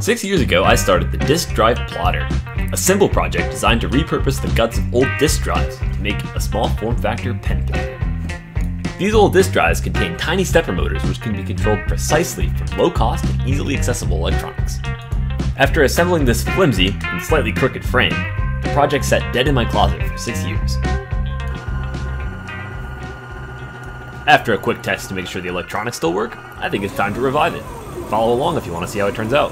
Six years ago, I started the Disk Drive Plotter, a simple project designed to repurpose the guts of old disk drives to make a small form factor pen plotter. These old disk drives contain tiny stepper motors which can be controlled precisely from low cost and easily accessible electronics. After assembling this flimsy and slightly crooked frame, the project sat dead in my closet for six years. After a quick test to make sure the electronics still work, I think it's time to revive it. Follow along if you want to see how it turns out.